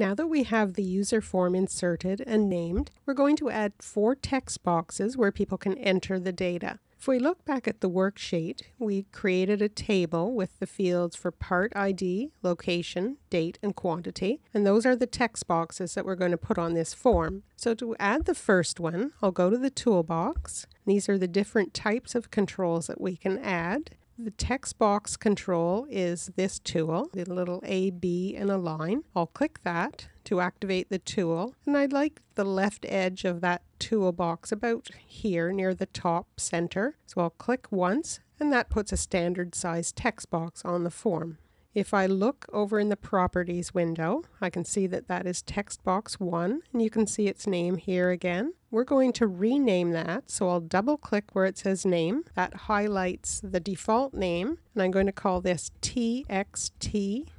Now that we have the user form inserted and named, we're going to add four text boxes where people can enter the data. If we look back at the worksheet, we created a table with the fields for part ID, location, date, and quantity, and those are the text boxes that we're going to put on this form. So to add the first one, I'll go to the toolbox. These are the different types of controls that we can add. The text box control is this tool, the little A, B, and a line. I'll click that to activate the tool, and I'd like the left edge of that toolbox about here near the top center. So I'll click once, and that puts a standard size text box on the form. If I look over in the properties window, I can see that that is text box 1 and you can see its name here again. We're going to rename that, so I'll double click where it says name. That highlights the default name and I'm going to call this TXTPART,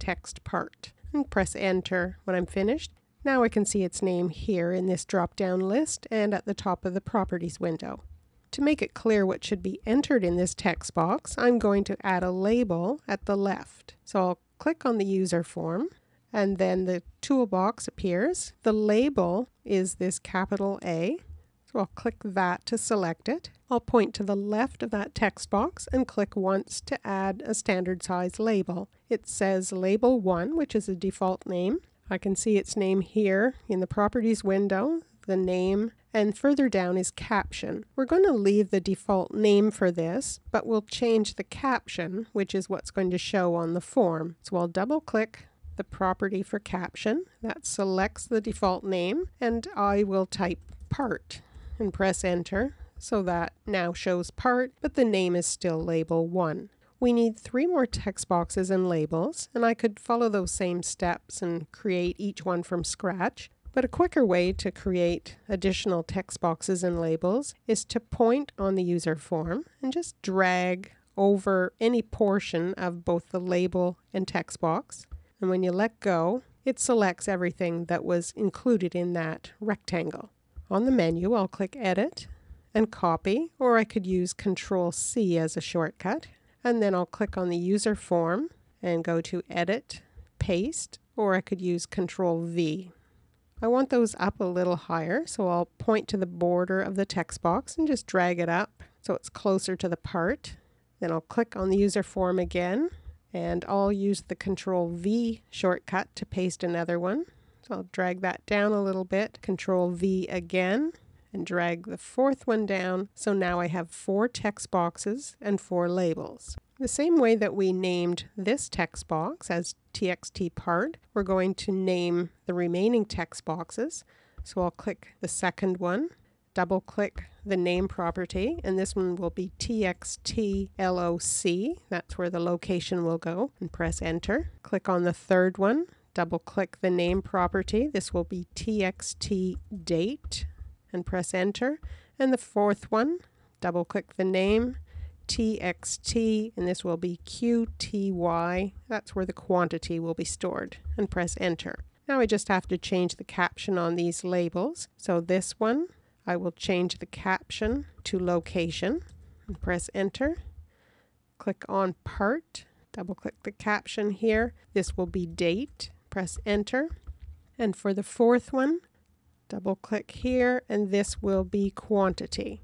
text part, and press enter when I'm finished. Now I can see its name here in this drop down list and at the top of the properties window. To make it clear what should be entered in this text box, I'm going to add a label at the left. So I'll click on the user form and then the toolbox appears. The label is this capital A. So I'll click that to select it. I'll point to the left of that text box and click once to add a standard size label. It says label 1, which is a default name. I can see its name here in the properties window, the name and further down is caption. We're going to leave the default name for this, but we'll change the caption, which is what's going to show on the form. So I'll double click the property for caption. That selects the default name, and I will type part and press enter. So that now shows part, but the name is still label 1. We need three more text boxes and labels, and I could follow those same steps and create each one from scratch. But a quicker way to create additional text boxes and labels is to point on the user form and just drag over any portion of both the label and text box. And when you let go, it selects everything that was included in that rectangle. On the menu, I'll click Edit and Copy, or I could use Control C as a shortcut. And then I'll click on the user form and go to Edit, Paste, or I could use Control V. I want those up a little higher, so I'll point to the border of the text box and just drag it up so it's closer to the part. Then I'll click on the user form again, and I'll use the Control V shortcut to paste another one. So I'll drag that down a little bit, Control V again, and drag the fourth one down. So now I have four text boxes and four labels. The same way that we named this text box as txt part, we're going to name the remaining text boxes. So I'll click the second one, double click the name property, and this one will be txtloc. That's where the location will go, and press enter. Click on the third one, double click the name property. This will be txtdate, and press enter. And the fourth one, double click the name, txt, and this will be qty. That's where the quantity will be stored, and press enter. Now I just have to change the caption on these labels. So this one, I will change the caption to location, and press enter. Click on part, double click the caption here. This will be date, press enter. And for the fourth one, double click here, and this will be quantity.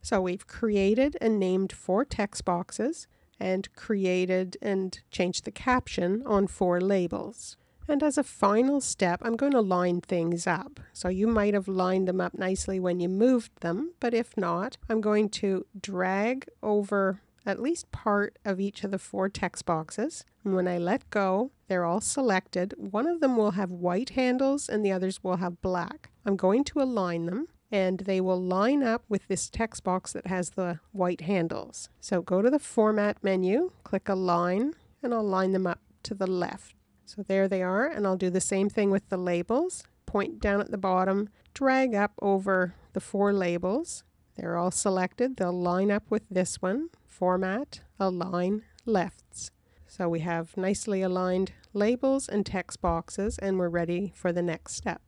So we've created and named four text boxes and created and changed the caption on four labels. And as a final step, I'm going to line things up. So you might have lined them up nicely when you moved them, but if not, I'm going to drag over at least part of each of the four text boxes. And when I let go, they're all selected. One of them will have white handles and the others will have black. I'm going to align them and they will line up with this text box that has the white handles. So go to the Format menu, click Align, and I'll line them up to the left. So there they are, and I'll do the same thing with the labels. Point down at the bottom, drag up over the four labels. They're all selected. They'll line up with this one, Format, Align, Lefts. So we have nicely aligned labels and text boxes, and we're ready for the next step.